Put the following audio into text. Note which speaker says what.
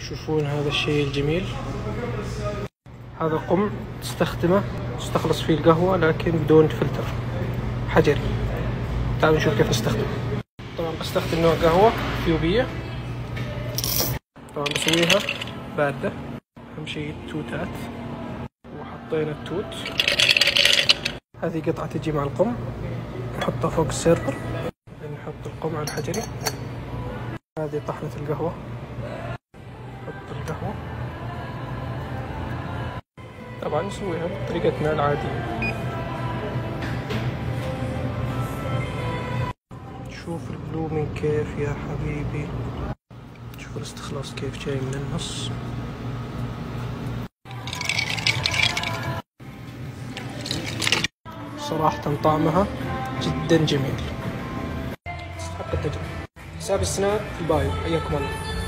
Speaker 1: تشوفون هذا الشيء الجميل. هذا قمع تستخدمه تستخلص فيه القهوة لكن بدون فلتر. حجري تعالوا نشوف كيف نستخدمه. طبعا بستخدم نوع قهوة إثيوبية. طبعا بسويها باردة. أهم شيء التوتات وحطينا التوت. هذه قطعة تجي مع القمع. نحطها فوق ال server. نحط القم على الحجري. هذه طحنة القهوة. القهوة. طبعا نسويها بطريقتنا العادية. شوف البلومين كيف يا حبيبي. شوف الاستخلاص كيف جاي من النص. صراحة طعمها جدا جميل. تستحق التجربة. حساب السناب في البايو. حياكم الله.